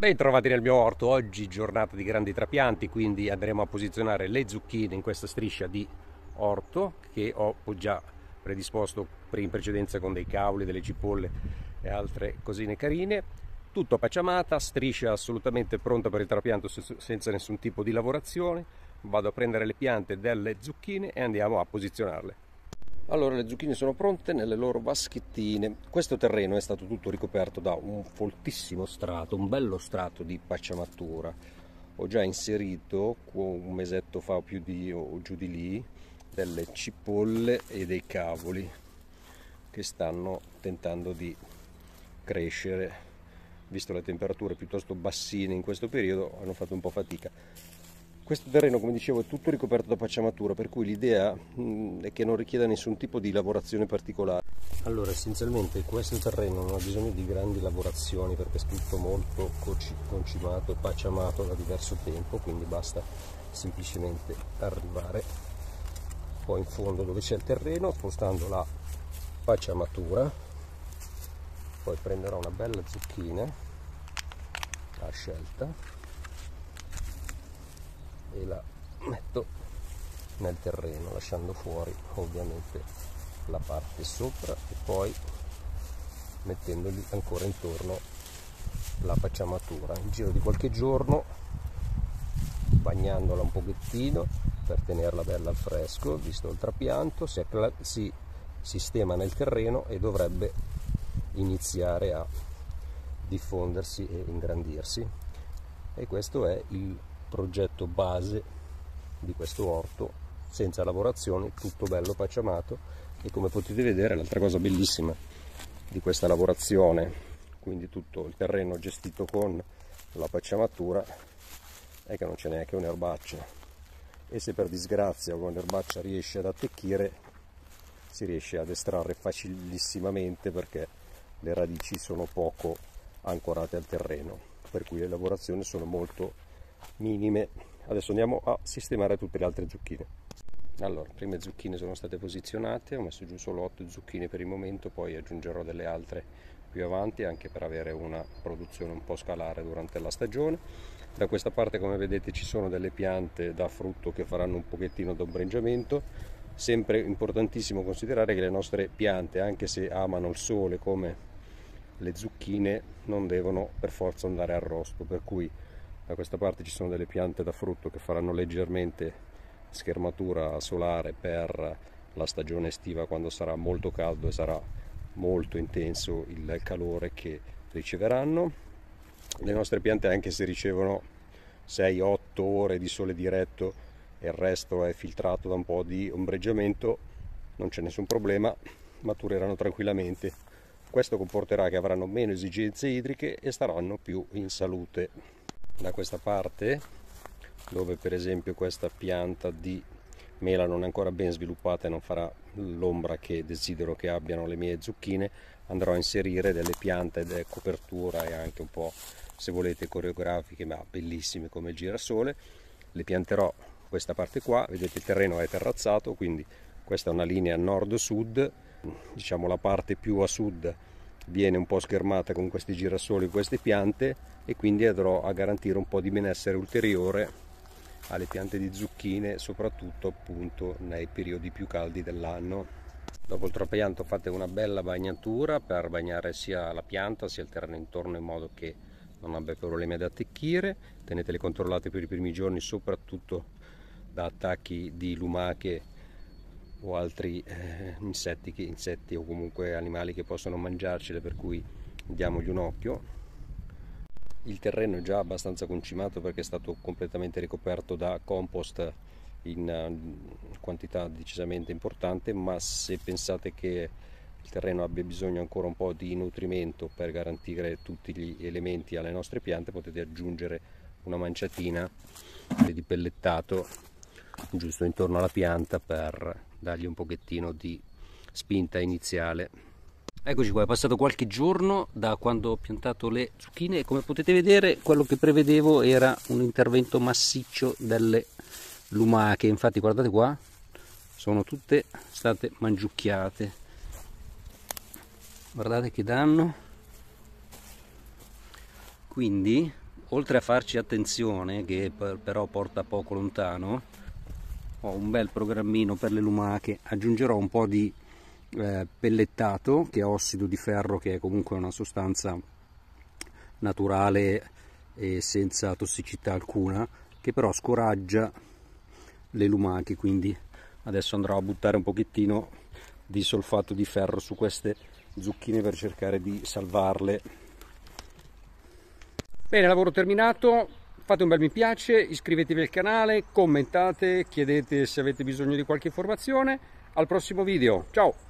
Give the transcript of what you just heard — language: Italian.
Ben trovati nel mio orto, oggi giornata di grandi trapianti, quindi andremo a posizionare le zucchine in questa striscia di orto che ho già predisposto in precedenza con dei cavoli, delle cipolle e altre cosine carine. Tutto pacciamata, striscia assolutamente pronta per il trapianto senza nessun tipo di lavorazione. Vado a prendere le piante delle zucchine e andiamo a posizionarle. Allora le zucchine sono pronte nelle loro vaschettine. Questo terreno è stato tutto ricoperto da un foltissimo strato, un bello strato di pacciamatura. Ho già inserito un mesetto fa o più di o giù di lì delle cipolle e dei cavoli che stanno tentando di crescere. Visto le temperature piuttosto bassine in questo periodo, hanno fatto un po' fatica questo terreno, come dicevo, è tutto ricoperto da pacciamatura, per cui l'idea è che non richieda nessun tipo di lavorazione particolare. Allora, essenzialmente questo terreno non ha bisogno di grandi lavorazioni perché è tutto molto concimato e pacciamato da diverso tempo, quindi basta semplicemente arrivare poi in fondo dove c'è il terreno, spostando la pacciamatura, poi prenderò una bella zucchina a scelta e la metto nel terreno lasciando fuori ovviamente la parte sopra e poi mettendogli ancora intorno la pacciamatura in giro di qualche giorno bagnandola un pochettino per tenerla bella al fresco visto il trapianto si, si sistema nel terreno e dovrebbe iniziare a diffondersi e ingrandirsi. E questo è il progetto base di questo orto senza lavorazioni, tutto bello pacciamato. E come potete vedere l'altra cosa bellissima di questa lavorazione, quindi tutto il terreno gestito con la pacciamatura è che non c'è neanche un'erbaccia. E se per disgrazia un'erbaccia riesce ad attecchire si riesce ad estrarre facilissimamente perché le radici sono poco ancorate al terreno. Per cui le lavorazioni sono molto minime. Adesso andiamo a sistemare tutte le altre zucchine. Allora prime zucchine sono state posizionate ho messo giù solo 8 zucchine per il momento poi aggiungerò delle altre più avanti anche per avere una produzione un po' scalare durante la stagione. Da questa parte come vedete ci sono delle piante da frutto che faranno un pochettino d'ombreggiamento. Sempre importantissimo considerare che le nostre piante anche se amano il sole come le zucchine non devono per forza andare a rosto per cui da questa parte ci sono delle piante da frutto che faranno leggermente schermatura solare per la stagione estiva quando sarà molto caldo e sarà molto intenso il calore che riceveranno. Le nostre piante anche se ricevono 6-8 ore di sole diretto e il resto è filtrato da un po' di ombreggiamento non c'è nessun problema matureranno tranquillamente. Questo comporterà che avranno meno esigenze idriche e staranno più in salute da questa parte dove per esempio questa pianta di mela non è ancora ben sviluppata e non farà l'ombra che desidero che abbiano le mie zucchine andrò a inserire delle piante di copertura e anche un po' se volete coreografiche ma bellissime come il girasole. Le pianterò questa parte qua. Vedete il terreno è terrazzato quindi questa è una linea nord-sud diciamo la parte più a sud viene un po' schermata con questi girasoli, queste piante e quindi andrò a garantire un po' di benessere ulteriore alle piante di zucchine soprattutto appunto nei periodi più caldi dell'anno. Dopo il trapianto fate una bella bagnatura per bagnare sia la pianta sia il terreno intorno in modo che non abbia problemi ad attecchire. Tenetele controllate per i primi giorni soprattutto da attacchi di lumache o altri eh, insetti, che, insetti o comunque animali che possono mangiarcele per cui diamogli un occhio. Il terreno è già abbastanza concimato perché è stato completamente ricoperto da compost in uh, quantità decisamente importante ma se pensate che il terreno abbia bisogno ancora un po' di nutrimento per garantire tutti gli elementi alle nostre piante potete aggiungere una manciatina di pellettato giusto intorno alla pianta per dargli un pochettino di spinta iniziale. Eccoci qua è passato qualche giorno da quando ho piantato le zucchine e come potete vedere quello che prevedevo era un intervento massiccio delle lumache. Infatti guardate qua sono tutte state mangiucchiate. Guardate che danno. Quindi oltre a farci attenzione che però porta poco lontano ho un bel programmino per le lumache. Aggiungerò un po' di eh, pellettato che è ossido di ferro che è comunque una sostanza naturale e senza tossicità alcuna che però scoraggia le lumache. Quindi adesso andrò a buttare un pochettino di solfato di ferro su queste zucchine per cercare di salvarle. Bene lavoro terminato fate un bel mi piace iscrivetevi al canale commentate chiedete se avete bisogno di qualche informazione. Al prossimo video. Ciao